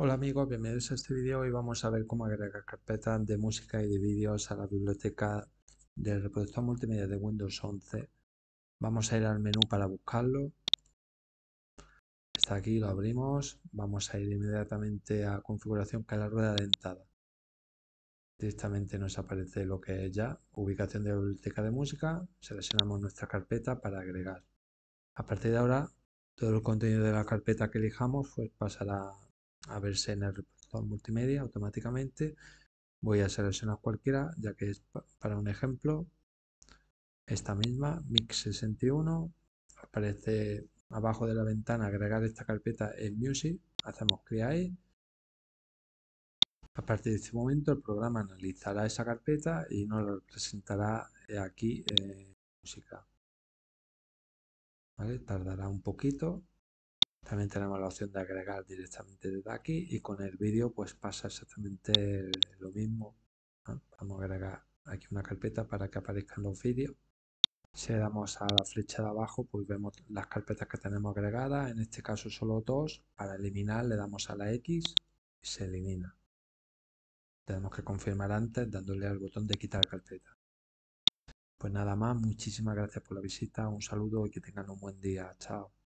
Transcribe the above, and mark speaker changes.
Speaker 1: Hola amigos, bienvenidos a este vídeo. Hoy vamos a ver cómo agregar carpetas de música y de vídeos a la biblioteca del reproductor multimedia de Windows 11. Vamos a ir al menú para buscarlo. Está aquí, lo abrimos. Vamos a ir inmediatamente a configuración que es la rueda dentada. Directamente nos aparece lo que es ya ubicación de biblioteca de música. Seleccionamos nuestra carpeta para agregar. A partir de ahora, todo el contenido de la carpeta que elijamos pues pasará a verse en el reproductor multimedia automáticamente. Voy a seleccionar cualquiera, ya que es para un ejemplo. Esta misma, Mix 61, aparece abajo de la ventana agregar esta carpeta en Music. Hacemos Create. A partir de este momento el programa analizará esa carpeta y nos la presentará aquí en música. Tardará un poquito también tenemos la opción de agregar directamente desde aquí y con el vídeo pues pasa exactamente lo mismo. Vamos a agregar aquí una carpeta para que aparezcan los vídeos. Si le damos a la flecha de abajo pues vemos las carpetas que tenemos agregadas, en este caso solo dos. Para eliminar le damos a la X y se elimina. Tenemos que confirmar antes dándole al botón de quitar carpeta. Pues nada más, muchísimas gracias por la visita, un saludo y que tengan un buen día. Chao.